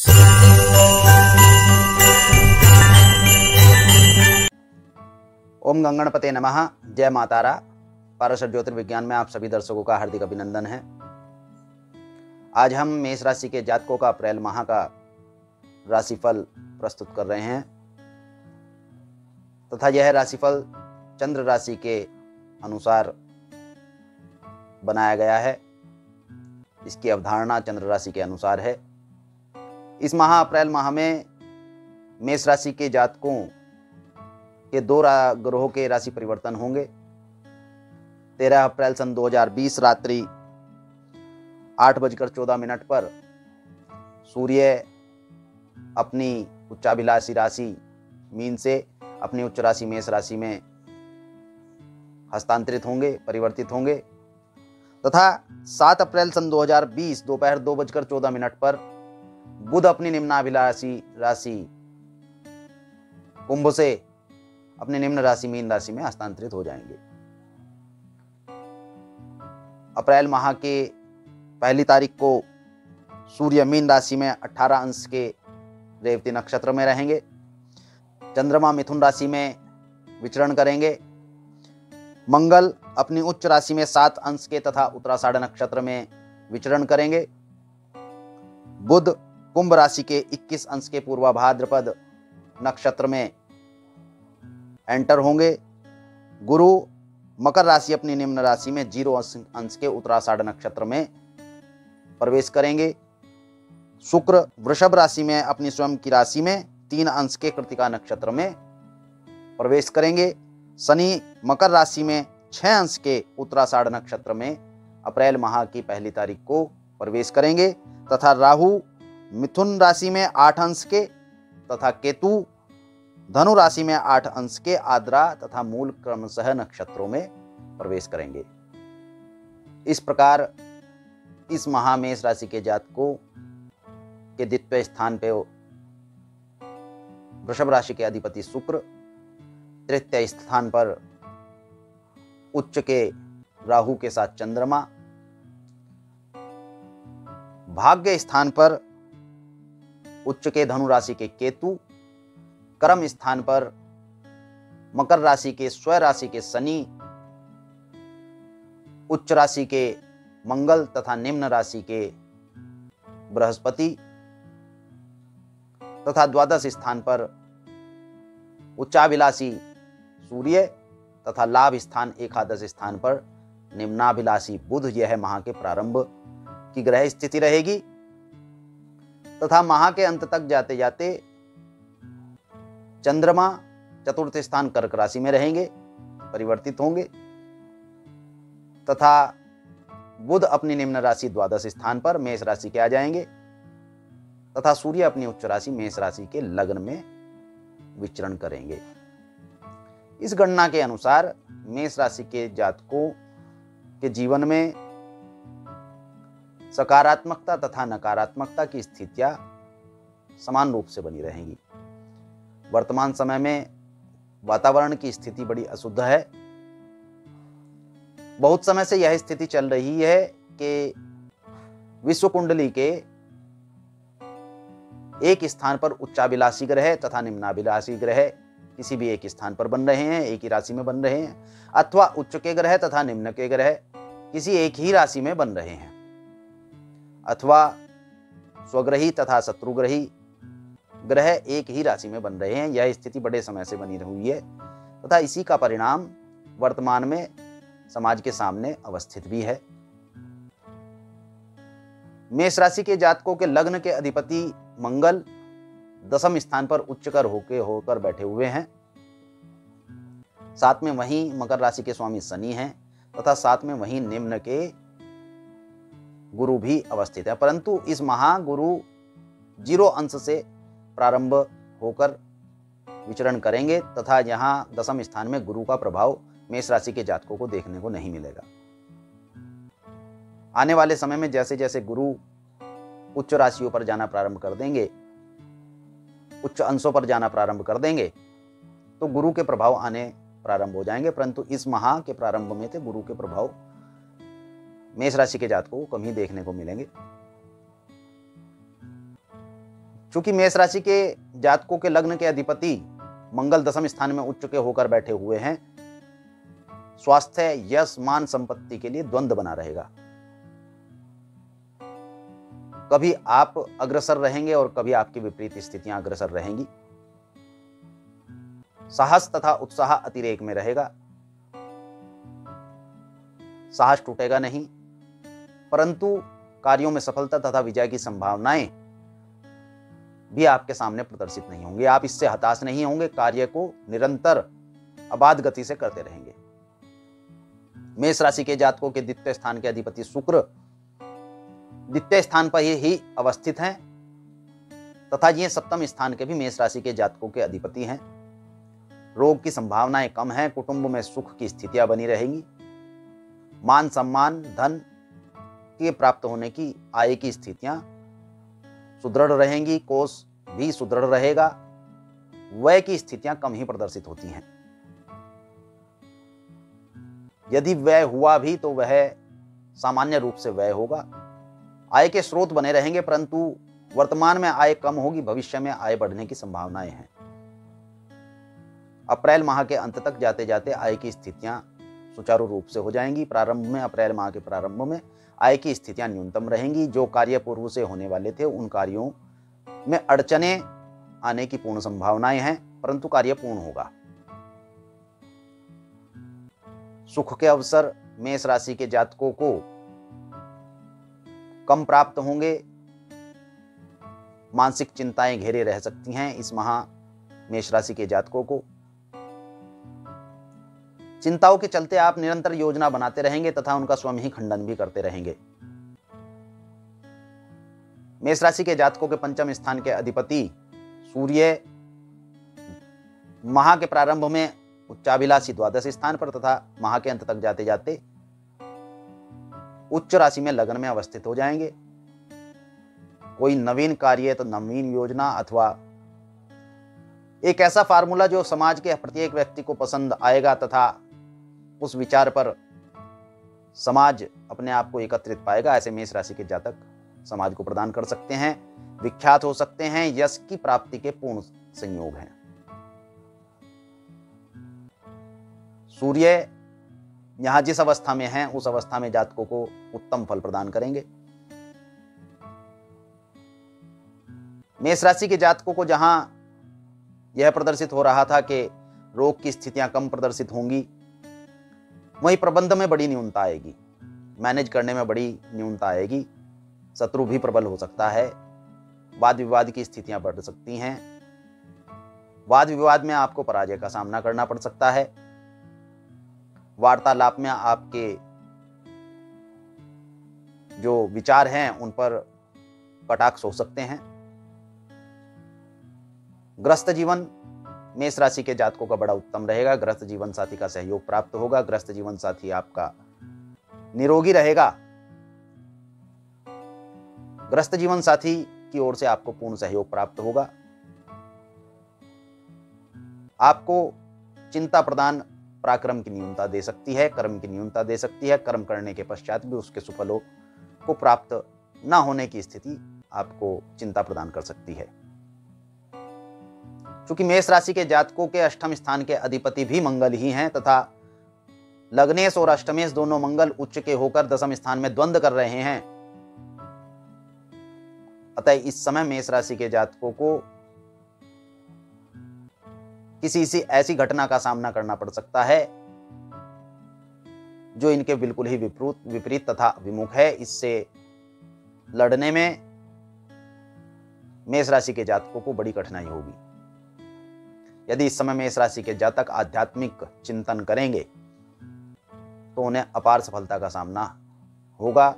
ओम गंगणपते नमः। जय मातारा। पारसर ज्योतिर्विज्ञान में आप सभी दर्शकों का हार्दिक अभिनंदन है। आज हम मेष राशि के जातकों का अप्रैल माह का राशिफल प्रस्तुत कर रहे हैं। तथा यह राशिफल चंद्र राशि के अनुसार बनाया गया है। इसकी अवधारणा चंद्र राशि के अनुसार है। इस माह अप्रैल माह में मेष राशि के जातकों के दो ग्रहों के राशि परिवर्तन होंगे। तेरह अप्रैल सन 2020 रात्रि आठ बजकर चौदह मिनट पर सूर्य अपनी उच्चाभिलाषी राशि मीन से अपनी उच्च राशि मेष राशि में हस्तांतरित होंगे, परिवर्तित होंगे। तथा 7 अप्रैल सन 2020 दोपहर दो बजकर चौदह मिनट पर बुध अपनी निम्नाभिलाषी राशि कुंभ से अपने निम्न राशि, मीन राशि में हस्तांतरित हो जाएँगे। अप्रैल माह के पहली तारीख को सूर्य मीन राशि में 18 अंश के रेवती नक्षत्र में रहेंगे। चंद्रमा मिथुन राशि में विचरण करेंगे। मंगल अपनी उच्च राशि में सात अंश के तथा उत्तराषाढ़ नक्षत्र में विचरण करेंगे। बुध कुंभ राशि के 21 अंश के पूर्वा भाद्रपद नक्षत्र में एंटर होंगे। गुरु, मकर राशि अपनी निम्न राशि में ज़ीरो अंश के उत्तराषाढ़ नक्षत्र में प्रवेश करेंगे। शुक्र, वृषभ राशि में अपनी स्वयं की राशि में तीन अंश के कृतिका नक्षत्र में प्रवेश करेंगे। शनि, मकर राशि में छह अंश के उत्तराषाढ़ नक्षत्र में अप्रैल माह की पहली तारीख को प्रवेश करेंगे। तथा राहु मिथुन राशि में आठ अंश के तथा केतु धनु राशि में आठ अंश के आद्रा तथा मूल क्रमशः नक्षत्रों में प्रवेश करेंगे। इस प्रकार इस महामेष राशि के जातकों के द्वितीय स्थान पे वृषभ राशि के अधिपति शुक्र तृतीय स्थान पर उच्च के राहु के साथ चंद्रमा। भाग्य स्थान पर उच्च के धनु राशि के केतु, कर्म स्थान पर मकर राशि के स्व राशि के शनि, उच्च राशि के मंगल तथा निम्न राशि के बृहस्पति तथा द्वादश स्थान पर उच्चाभिलाषी सूर्य तथा लाभ स्थान एकादश स्थान पर निम्नाभिलाषी बुध। यह माह के प्रारंभ की ग्रह स्थिति रहेगी। तथा माह के अंत तक जाते जाते चंद्रमा चतुर्थ स्थान कर्क राशि में रहेंगे, परिवर्तित होंगे, तथा बुध अपनी निम्न राशि द्वादश स्थान पर मेष राशि के आ जाएँगे, तथा सूर्य अपनी उच्च राशि मेष राशि के लग्न में विचरण करेंगे। इस गणना के अनुसार मेष राशि के जातकों के जीवन में सकारात्मकता तथा नकारात्मकता की स्थितियाँ समान रूप से बनी रहेंगी। वर्तमान समय में वातावरण की स्थिति बड़ी अशुद्ध है। बहुत समय से यह स्थिति चल रही है कि विश्व कुंडली के एक स्थान पर उच्चाभिलाषी ग्रह तथा निम्नाभिलाषी ग्रह किसी भी एक स्थान पर बन रहे हैं, एक ही राशि में बन रहे हैं, अथवा उच्च के ग्रह तथा निम्न के ग्रह किसी एक ही राशि में बन रहे हैं। अथवा स्वग्रही तथा शत्रुग्रही ग्रह एक ही राशि में बन रहे हैं। यह स्थिति बड़े समय से बनी हुई है तथा इसी का परिणाम वर्तमान में समाज के सामने अवस्थित भी है। मेष राशि के जातकों के लग्न के अधिपति मंगल दसम स्थान पर उच्चकर होके होकर बैठे हुए हैं। साथ में वहीं मकर राशि के स्वामी शनि हैं तथा साथ में वहीं निम्न के गुरु भी अवस्थित है। परंतु इस महागुरु ज़ीरो अंश से प्रारंभ होकर विचरण करेंगे तथा यहाँ दसम स्थान में गुरु का प्रभाव मेष राशि के जातकों को देखने को नहीं मिलेगा। आने वाले समय में जैसे जैसे गुरु उच्च राशियों पर जाना प्रारंभ कर देंगे, उच्च अंशों पर जाना प्रारंभ कर देंगे तो गुरु के प्रभाव आने प्रारंभ हो जाएँगे। परंतु इस माह के प्रारंभ में थे गुरु के प्रभाव मेष राशि के जातकों को कम ही देखने को मिलेंगे। चूँकि मेष राशि के जातकों के लग्न के अधिपति मंगल दशम स्थान में उच्च के होकर बैठे हुए हैं, स्वास्थ्य, यश, मान संपत्ति के लिए द्वंद्व बना रहेगा। कभी आप अग्रसर रहेंगे और कभी आपकी विपरीत स्थितियाँ अग्रसर रहेंगी। साहस तथा उत्साह अतिरेक में रहेगा। साहस टूटेगा नहीं परंतु कार्यों में सफलता तथा विजय की संभावनाएँ भी आपके सामने प्रदर्शित नहीं होंगे। आप इससे हताश नहीं होंगे, कार्य को निरंतर अबाध गति से करते रहेंगे। मेष राशि के जातकों के द्वितीय स्थान के अधिपति शुक्र द्वितीय स्थान पर ही ही अवस्थित हैं तथा ये सप्तम स्थान के भी मेष राशि के जातकों के अधिपति हैं। रोग की संभावनाएँ कम है, कुटुंब में सुख की स्थितियाँ बनी रहेंगी। मान सम्मान, धन के प्राप्त होने की आय की स्थितियाँ सुदृढ़ रहेंगी, कोष भी सुदृढ़ रहेगा व्यय की स्थितियाँ कम ही प्रदर्शित होती हैं। यदि व्यय हुआ भी तो वह सामान्य रूप से व्यय होगा। आय के स्रोत बने रहेंगे, परंतु वर्तमान में आय कम होगी, भविष्य में आय बढ़ने की संभावनाएँ हैं। अप्रैल माह के अंत तक जाते जाते आय की स्थितियाँ सुचारू रूप से हो जाएँगी। प्रारंभ में, अप्रैल माह के प्रारंभ में आय की स्थितियाँ न्यूनतम रहेंगी। जो कार्य पूर्व से होने वाले थे, उन कार्यों में अड़चने आने की पूर्ण संभावनाएँ हैं, परंतु कार्य पूर्ण होगा। सुख के अवसर मेष राशि के जातकों को कम प्राप्त होंगे। मानसिक चिंताएँ घेरे रह सकती हैं इस माह मेष राशि के जातकों को। चिंताओं के चलते आप निरंतर योजना बनाते रहेंगे तथा उनका स्वयं ही खंडन भी करते रहेंगे। मेष राशि के जातकों के पंचम स्थान के अधिपति सूर्य माह के प्रारंभ में उच्चाभिलाषी द्वादश स्थान पर तथा माह के अंत तक जाते जाते उच्च राशि में लग्न में अवस्थित हो जाएँगे। कोई नवीन कार्य तो नवीन योजना अथवा एक ऐसा फार्मूला जो समाज के प्रत्येक व्यक्ति को पसंद आएगा तथा उस विचार पर समाज अपने आप को एकत्रित पाएगा, ऐसे मेष राशि के जातक समाज को प्रदान कर सकते हैं, विख्यात हो सकते हैं, यश की प्राप्ति के पूर्ण संयोग हैं। सूर्य यहाँ जिस अवस्था में हैं, उस अवस्था में जातकों को उत्तम फल प्रदान करेंगे। मेष राशि के जातकों को जहाँ यह प्रदर्शित हो रहा था कि रोग की स्थितियाँ कम प्रदर्शित होंगी वहीं प्रबंध में बड़ी न्यूनता आएगी। मैनेज करने में बड़ी न्यूनता आएगी। शत्रु भी प्रबल हो सकता है। वाद विवाद की स्थितियाँ बढ़ सकती हैं। वाद विवाद में आपको पराजय का सामना करना पड़ सकता है। वार्तालाप में आपके जो विचार हैं, उन पर कटाक्ष हो सकते हैं। ग्रस्त जीवन मेष राशि के जातकों का बड़ा उत्तम रहेगा। ग्रस्त जीवन साथी का सहयोग प्राप्त होगा। ग्रस्त जीवन साथी आपका निरोगी रहेगा। ग्रस्त जीवन साथी की ओर से आपको पूर्ण सहयोग प्राप्त होगा। आपको चिंता प्रदान पराक्रम की न्यूनता दे सकती है, कर्म की न्यूनता दे सकती है, कर्म करने के पश्चात भी उसके सुफलों को प्राप्त न होने की स्थिति आपको चिंता प्रदान कर सकती है। क्योंकि मेष राशि के जातकों के अष्टम स्थान के अधिपति भी मंगल ही हैं तथा लग्नेश और अष्टमेश दोनों मंगल उच्च के होकर दसम स्थान में द्वंद कर रहे हैं। अतः इस समय मेष राशि के जातकों को किसी सी ऐसी घटना का सामना करना पड़ सकता है, जो इनके बिल्कुल ही विपरीत विपरीत तथा विमुख है। इससे लड़ने में मेष राशि के जातकों को बड़ी कठिनाई होगी। यदि इस समय मेष राशि के जातक आध्यात्मिक चिंतन करेंगे तो उन्हें अपार सफलता का सामना होगा,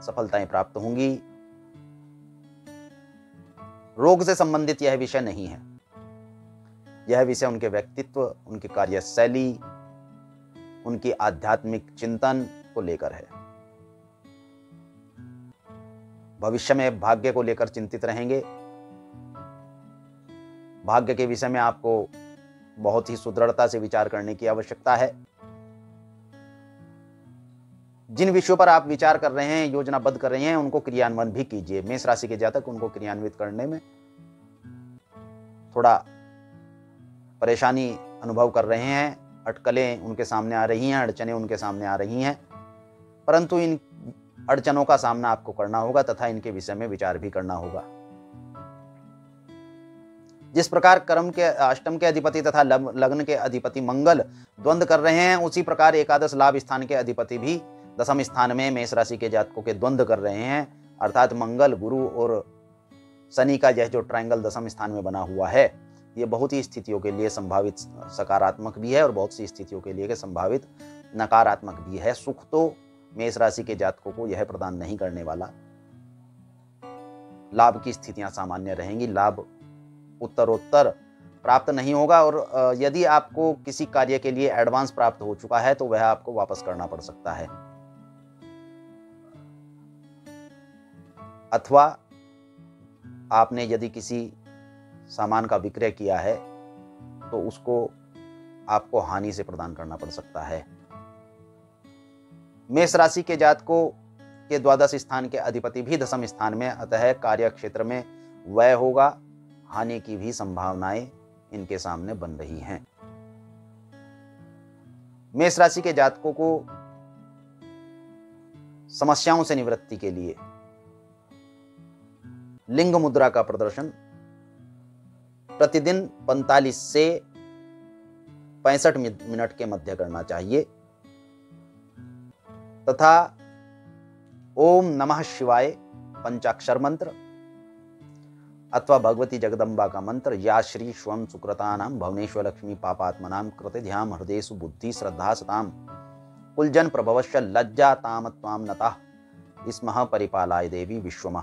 सफलताएँ प्राप्त होंगी। रोग से संबंधित यह विषय नहीं है। यह विषय उनके व्यक्तित्व, उनकी कार्यशैली, उनकी आध्यात्मिक चिंतन को लेकर है। भविष्य में भाग्य को लेकर चिंतित रहेंगे। भाग्य के विषय में आपको बहुत ही सुदृढ़ता से विचार करने की आवश्यकता है। जिन विषयों पर आप विचार कर रहे हैं, योजनाबद्ध कर रहे हैं, उनको क्रियान्वयन भी कीजिए। मेष राशि के जातक, उनको क्रियान्वित करने में थोड़ा परेशानी अनुभव कर रहे हैं। अटकलें उनके सामने आ रही हैं, अड़चने उनके सामने आ रही हैं। परंतु इन अड़चनों का सामना आपको करना होगा तथा इनके विषय में विचार भी करना होगा। जिस प्रकार कर्म के, अष्टम के अधिपति तथा लग्न के अधिपति मंगल द्वंद कर रहे हैं, उसी प्रकार एकादश लाभ स्थान के अधिपति भी दसम स्थान में मेष राशि के जातकों के द्वंद कर रहे हैं। अर्थात मंगल, गुरु और शनि का यह जो ट्रायंगल दसम स्थान में बना हुआ है, ये बहुत ही स्थितियों के लिए संभावित, सकारात्मक भी है और बहुत सी स्थितियों के लिए संभावित नकारात्मक भी है। सुख तो मेष राशि के जातकों को यह प्रदान नहीं करने वाला। लाभ की स्थितियाँ सामान्य रहेंगी। लाभ उत्तरोत्तर प्राप्त नहीं होगा और यदि आपको किसी कार्य के लिए एडवांस प्राप्त हो चुका है तो वह आपको वापस करना पड़ सकता है। अथवा आपने यदि किसी सामान का विक्रय किया है तो उसको आपको हानि से प्रदान करना पड़ सकता है। मेष राशि के जातकों के द्वादश स्थान के अधिपति भी दसम स्थान में, अतः कार्य क्षेत्र में व्यय होगा। हानि की भी संभावनाएँ इनके सामने बन रही हैं। मेष राशि के जातकों को समस्याओं से निवृत्ति के लिए लिंग मुद्रा का प्रदर्शन, प्रतिदिन 45 से पैंसठ मिनट के मध्य करना चाहिए, तथा ओम नमः शिवाय पंचाक्षर मंत्र अथवा भगवती जगदम्बा का मंत्र, या श्री स्वम सुकृतानाम भवनेश्वर लक्ष्मी पापात्मनाम कृति ध्याम हृदय बुद्धि श्रद्धा सताम कुलजन प्रभवश्य लज्जा तामत्वाम नता। स्म परिपालाय देवी विश्वमा।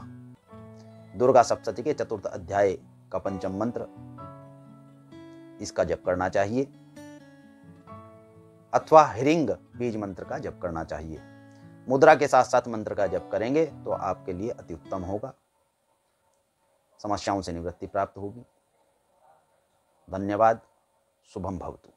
दुर्गा सप्तती के चतुर्थ अध्याय का पंचम मंत्र। इसका जप करना चाहिए। अथवा हिरिंग बीज मंत्र का जप करना चाहिए। मुद्रा के साथ साथ मंत्र का जप करेंगे तो आपके लिए अति उत्तम होगा। समस्याओं से निवृत्ति प्राप्त होगी। धन्यवाद शुभम भवतु।